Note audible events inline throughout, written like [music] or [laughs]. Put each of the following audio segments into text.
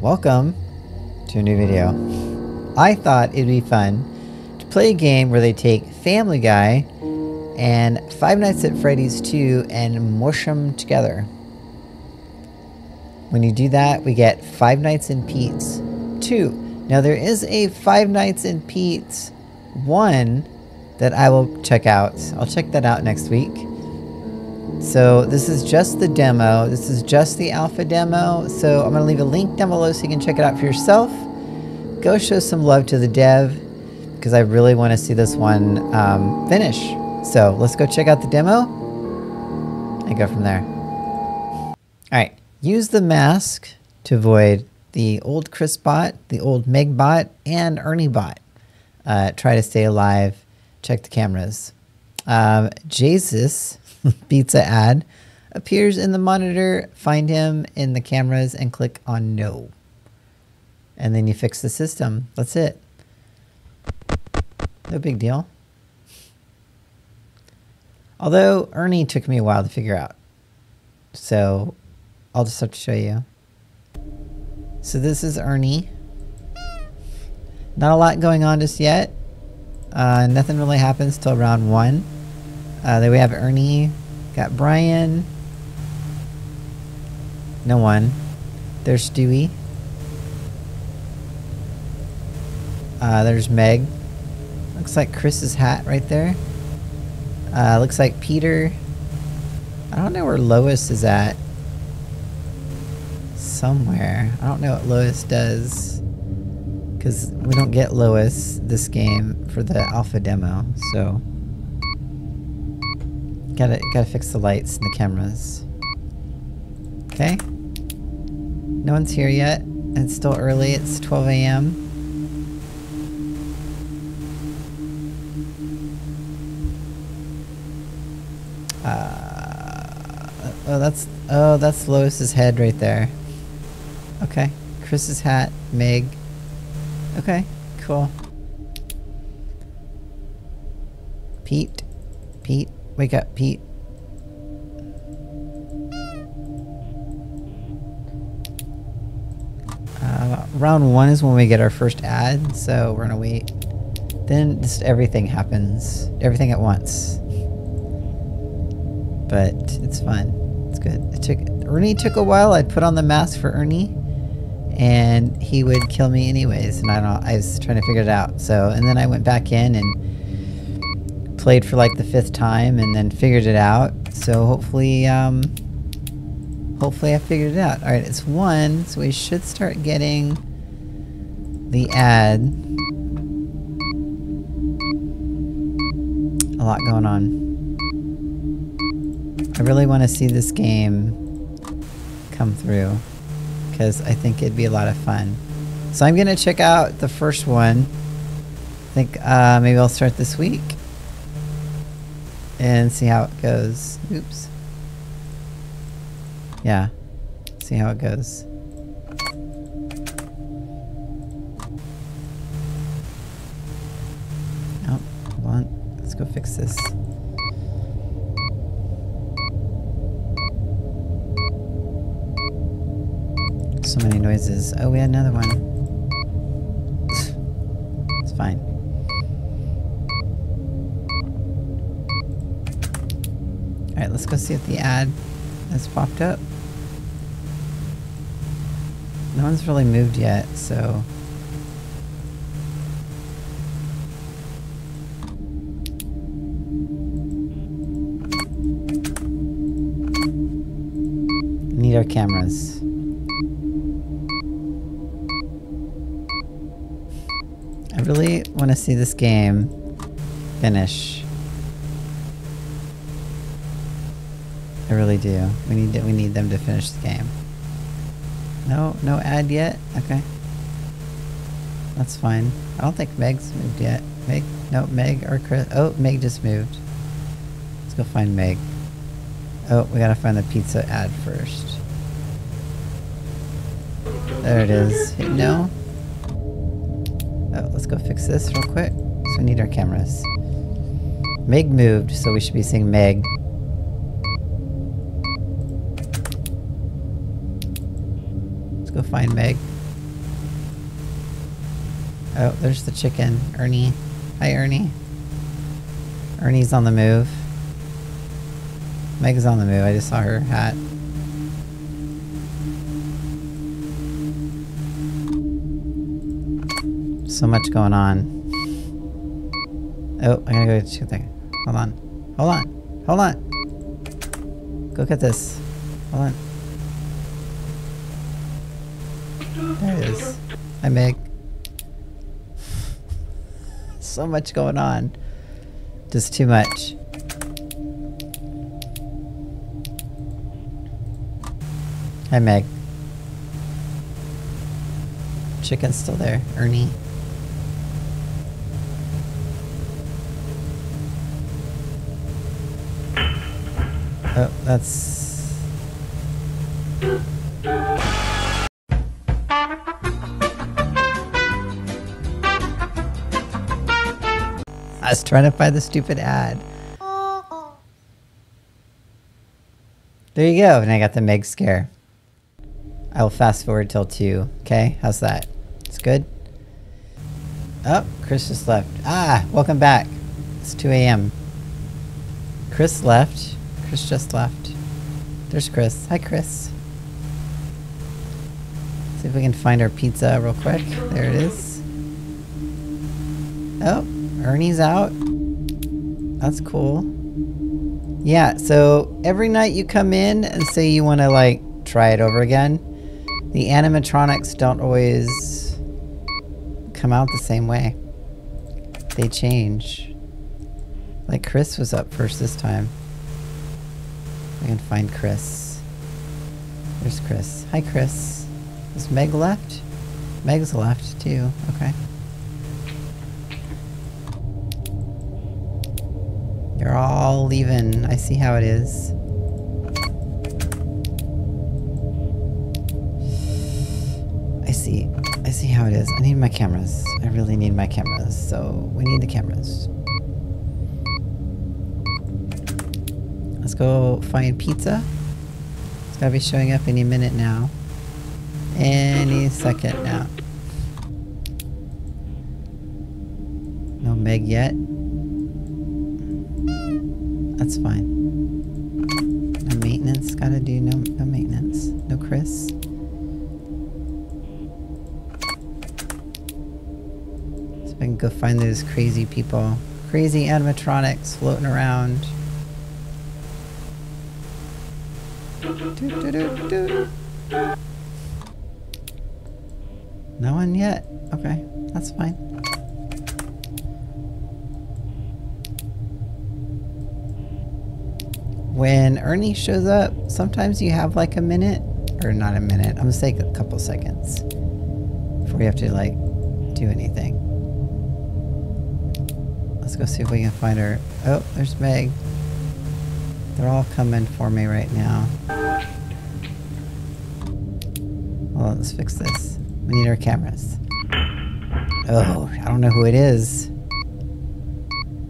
Welcome to a new video. I thought it'd be fun to play a game where they take Family Guy and Five Nights at Freddy's 2 and mush them together. When you do that, we get Five Nights in Pete's 2. Now there is a Five Nights in Pete's 1 that I will check out. I'll check that out next week. So this is just the demo. This is just the alpha demo. So I'm going to leave a link down below so you can check it out for yourself. Go show some love to the dev because I really want to see this one um, finish. So let's go check out the demo and go from there. All right, use the mask to avoid the old Chris bot, the old Meg bot, and Ernie bot. Uh, try to stay alive. Check the cameras. Um, Jesus [laughs] pizza ad appears in the monitor, find him in the cameras and click on no. And then you fix the system. That's it. No big deal. Although Ernie took me a while to figure out. So I'll just have to show you. So this is Ernie. Not a lot going on just yet. Uh, nothing really happens till round one. Uh, then we have Ernie. Got Brian. No one. There's Stewie. Uh, there's Meg. Looks like Chris's hat right there. Uh, looks like Peter. I don't know where Lois is at. Somewhere. I don't know what Lois does. Because we don't get Lois this game for the alpha demo, so... Gotta, gotta fix the lights and the cameras. Okay. No one's here yet. It's still early. It's 12 a.m. Uh, oh, that's oh, that's Lois's head right there. Okay, Chris's hat, Meg. Okay, cool. Pete, Pete. Wake up, Pete. Uh, round one is when we get our first ad, so we're gonna wait. Then just everything happens. Everything at once. But it's fun. It's good. It took Ernie took a while. I'd put on the mask for Ernie and he would kill me anyways. And I don't I was trying to figure it out. So and then I went back in and played for like the fifth time and then figured it out. So hopefully, um, hopefully I figured it out. All right, it's one, so we should start getting the ad. A lot going on. I really want to see this game come through because I think it'd be a lot of fun. So I'm going to check out the first one. I think uh, maybe I'll start this week and see how it goes. Oops. Yeah. See how it goes. Oh, hold on. Let's go fix this. So many noises. Oh, we had another one. [laughs] it's fine. Alright, let's go see if the ad has popped up. No one's really moved yet, so... Need our cameras. I really want to see this game finish. I really do. We need to, we need them to finish the game. No, no ad yet? Okay. That's fine. I don't think Meg's moved yet. Meg? No, Meg or Chris. Oh, Meg just moved. Let's go find Meg. Oh, we gotta find the pizza ad first. There it is. Hit no. Oh, let's go fix this real quick. So we need our cameras. Meg moved, so we should be seeing Meg. Let's go find Meg. Oh, there's the chicken. Ernie. Hi, Ernie. Ernie's on the move. Meg's on the move. I just saw her hat. So much going on. Oh, I gotta go to the Hold on. Hold on. Hold on. Go get this. Hold on. Hi, Meg. so much going on. Just too much. Hi, Meg. Chicken's still there. Ernie. Oh, that's... I trying to find the stupid ad. There you go, and I got the Meg scare. I will fast forward till 2, okay? How's that? It's good? Oh, Chris just left. Ah, welcome back. It's 2 a.m. Chris left. Chris just left. There's Chris. Hi, Chris. See if we can find our pizza real quick. There it is. Ernie's out. That's cool. Yeah, so every night you come in and say you want to, like, try it over again, the animatronics don't always come out the same way. They change. Like Chris was up first this time. I can find Chris. There's Chris. Hi, Chris. Is Meg left? Meg's left, too. Okay. You're all leaving. I see how it is. I see. I see how it is. I need my cameras. I really need my cameras. So we need the cameras. Let's go find pizza. It's gotta be showing up any minute now. Any second now. No Meg yet. That's fine. No maintenance. Gotta do no, no maintenance. No Chris. So I can go find those crazy people. Crazy animatronics floating around. Do, do, do, no one yet? Okay, that's fine. When Ernie shows up, sometimes you have like a minute, or not a minute, I'm gonna say a couple seconds before you have to like do anything. Let's go see if we can find her. Oh, there's Meg. They're all coming for me right now. Well, let's fix this. We need our cameras. Oh, I don't know who it is.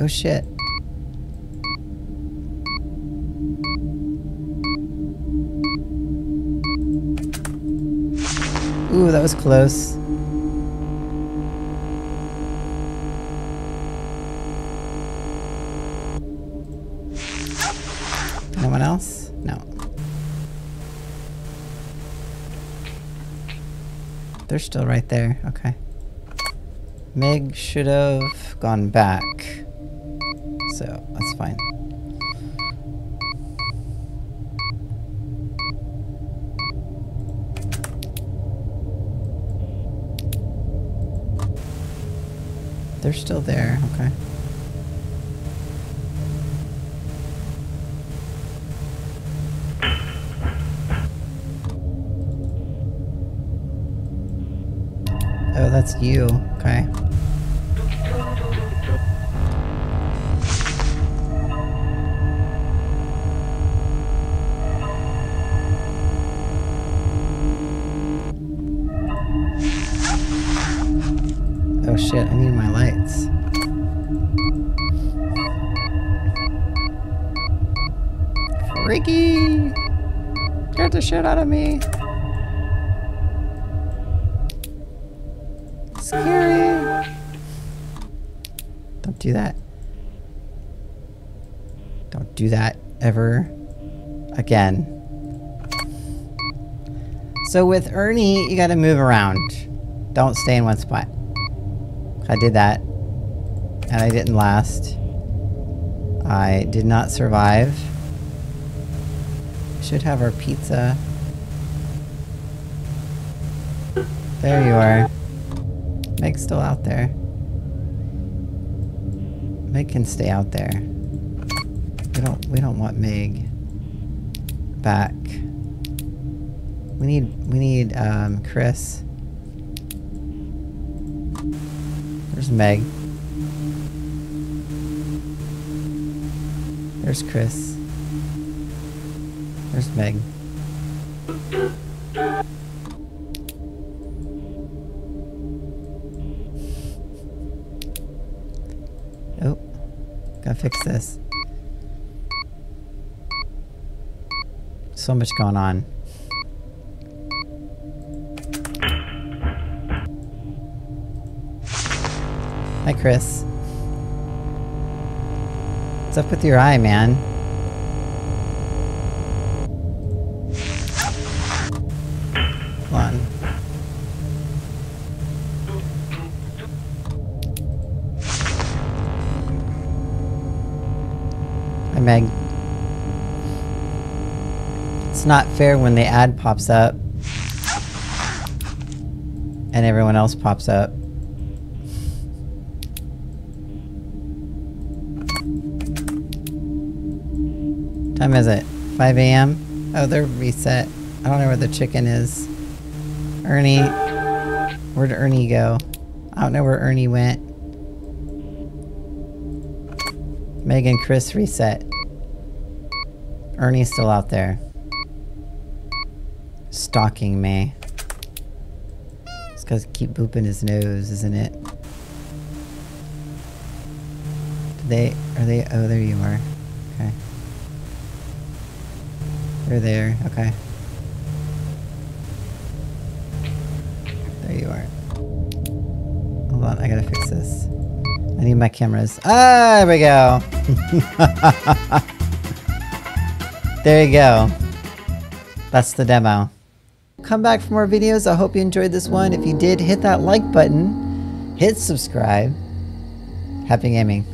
Oh shit. Ooh, that was close. Anyone else? No. They're still right there. Okay. Meg should have gone back. So, that's fine. They're still there, okay. Oh, that's you. Okay. Shit out of me! Scary! Don't do that. Don't do that ever again. So with Ernie, you gotta move around. Don't stay in one spot. I did that. And I didn't last. I did not survive. Should have our pizza. There you are. Meg's still out there. Meg can stay out there. We don't we don't want Meg back. We need we need um Chris. There's Meg. There's Chris. There's Meg. Oh, gotta fix this. So much going on. Hi, Chris. What's up with your eye, man? Meg. It's not fair when the ad pops up and everyone else pops up. Time is it? 5 a.m.? Oh, they're reset. I don't know where the chicken is. Ernie. Where'd Ernie go? I don't know where Ernie went. Megan Chris reset. Ernie's still out there. Stalking me. It's cause keep booping his nose, isn't it? Did they are they oh there you are. Okay. They're there, okay. There you are. Hold on, I gotta fix this. I need my cameras. Ah, there we go. [laughs] there you go. That's the demo. Come back for more videos. I hope you enjoyed this one. If you did, hit that like button. Hit subscribe. Happy gaming.